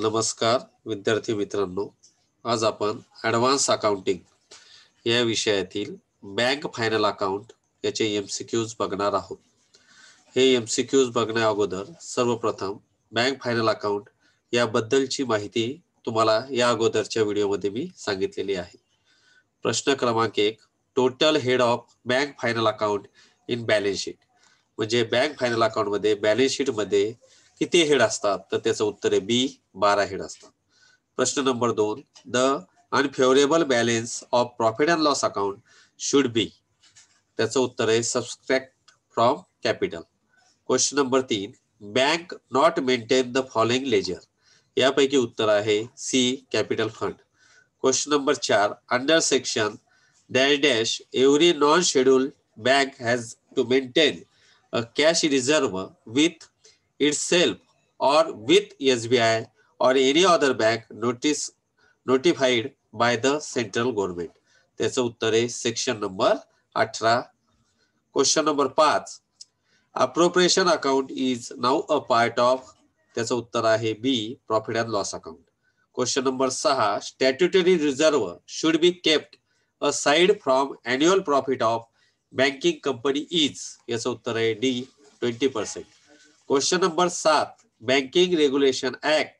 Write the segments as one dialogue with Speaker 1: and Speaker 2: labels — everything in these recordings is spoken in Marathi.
Speaker 1: नमस्कार विद्यार्थी मित्रांनो. आज आपण ॲडव्हान्स अकाउंटिंग या विषयातील बँक फायनल अकाउंट याचे एम सी क्यूज बघणार आहोत. हे एम सी क्यूज बघण्या अगोदर सर्वप्रथम बँक फायनल अकाउंट याबद्दलची माहिती तुम्हाला या अगोदरच्या व्हिडिओमध्ये मी सांगितलेली आहे. प्रश्न क्रमांक एक total head of bank final account in balance sheet म्हणजे बँक फायनल अकाउंटमध्ये बॅलन्स शीटमध्ये किती हेड असतात? तर त्याचं उत्तर आहे बी बारा हेड असतात. प्रश्न नंबर दोन the unfavourable balance of profit and loss account should be त्याचं उत्तर आहे subtract from capital question number तीन bank not maintain the following ledger यापैकी उत्तर आहे C capital fund question number चार under section dash dash every non schedule bank has to maintain a cash reserve with itself or with S B I or any other bank notice notified by the central government. त्याचं उत्तर आहे सेक्शन नंबर अठरा. क्वेश्चन नंबर पाच. Appropriation account is now a part of त्याचं उत्तर आहे B profit and loss account question number सहा. Statutory reserve should be kept aside from annual profit of banking company is याचं उत्तर आहे D twenty percent question number सात. Banking regulation act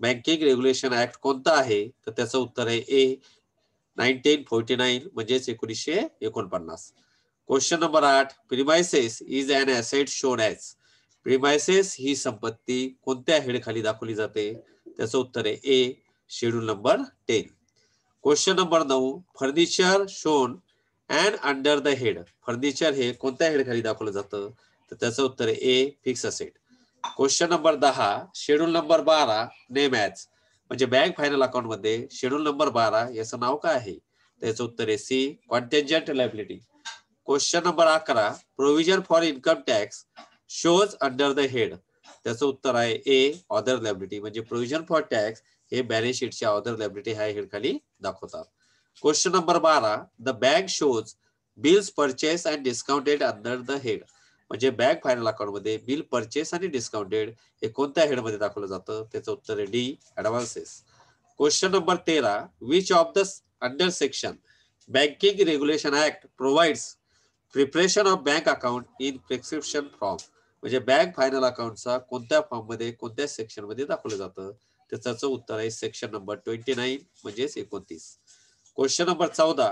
Speaker 1: banking regulation act कोणता आहे? तर त्याचं उत्तर आहे ए नाईन्टीन फोर्टी नाईन म्हणजेच एकोणीसशे एकोणपन्नास. क्वेश्चन नंबर आठ premises is an asset shown as premises ही संपत्ती कोणत्या हेडखाली दाखवली जाते? त्याचं उत्तर आहे A schedule number ten question number नऊ furniture shown and under the head furniture हे कोणत्या हेडखाली दाखवलं जातं? तर त्याचं उत्तर आहे A fix asset question number दहा शेड्यूल नंबर बारा नेम ॲज म्हणजे बँक फायनल अकाउंटमध्ये शेड्यूल नंबर बारा याचं नाव काय आहे? त्याचं उत्तर आहे C contingent liability question number अकरा provision for income tax shows under the head त्याचं उत्तर आहे ए ऑदर लायबिलिटी म्हणजे प्रोव्हिजन फॉर टॅक्स हे बॅलन्स शीटच्या ऑदर लायबिलिटी ह्या हेड खाली दाखवतात. क्वेश्चन नंबर बारा the bank shows bills purchase and discounted under the head म्हणजे बँक फायनल अकाउंटमध्ये बिल परचेस आणि डिस्काउंटेड हे कोणत्या हेडमध्ये दाखवलं जातं? त्याचं उत्तर आहे डी ऍडव्हान्सेस क्वेश्चन नंबर तेरा which of the under section banking regulation act provides preparation of bank account in prescription form म्हणजे बँक फायनल अकाउंटचा कोणत्या फॉर्ममध्ये कोणत्या सेक्शनमध्ये दाखवलं जातं? त्याचं उत्तर आहे सेक्शन नंबर ट्वेंटी नाईन म्हणजेच एकोणतीस. क्वेश्चन नंबर चौदा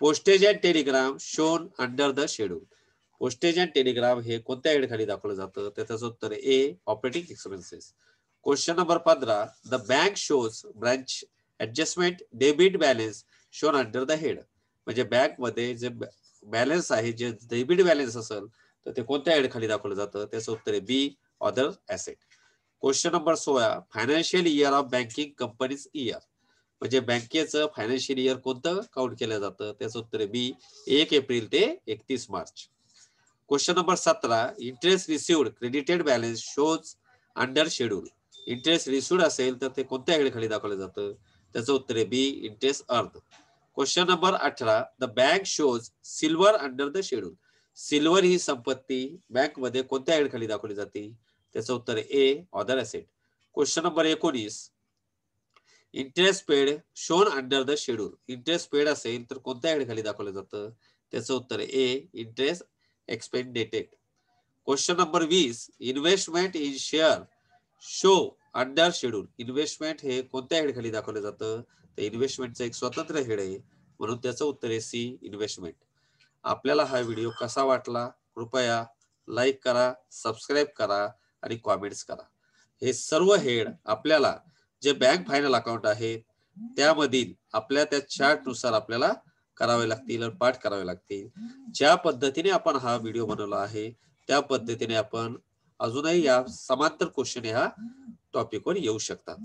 Speaker 1: postage and telegram shown under the schedule postage and telegram हे कोणत्या हेड खाली दाखवलं जातं? त्याचं उत्तर आहे A operating expenses question number पंधरा the bank shows branch adjustment debit balance shown under the head म्हणजे बँकमध्ये जे बॅलन्स आहे जे डेबिट बॅलन्स असेल तर ते कोणत्या हेड खाली दाखवलं जातं? त्याचं उत्तर आहे B other asset question number सोळा financial year of banking companies year म्हणजे बँकेचं फायनान्शियल इयर कोणतं? काउंट केलं जातं? त्याचं उत्तर आहे बी एक एप्रिल ते एकतीस मार्च. क्वेश्चन नंबर सतरा interest received credited balance shows under schedule interest received असेल तर ते कोणत्या हेड खाली दाखवलं जातं? त्याचं उत्तर आहे B interest earned question number अठरा the bank shows silver under the schedule silver ही संपत्ती बँकमध्ये कोणत्या हेड खाली दाखवली जाते? त्याचं उत्तर आहे A other asset question number एकोणीस interest paid shown under the schedule interest paid असेल तर कोणत्या हेड खाली दाखवलं जातं? त्याचं उत्तर आहे A interest expended question number वीस investment in share show under schedule investment हे कोणत्या हेड खाली दाखवलं जातं? तर इन्व्हेस्टमेंटचं एक स्वतंत्र हेड आहे. म्हणून त्याचं उत्तर आहे सी इन्व्हेस्टमेंट आपल्याला हा व्हिडिओ कसा वाटला? कृपया लाईक करा सबस्क्राईब करा आणि कॉमेंट्स करा. हे सर्व हेड आपल्याला जे बँक फायनल अकाउंट आहे त्यामधील आपल्या त्या चार्टनुसार आपल्याला करावे लागतील पाठ करावे लागतील. ज्या पद्धतीने आपण हा व्हिडिओ बनवला आहे त्या पद्धतीने आपण अजूनही या समांतर क्वेश्चन ह्या टॉपिकवर येऊ शकतात.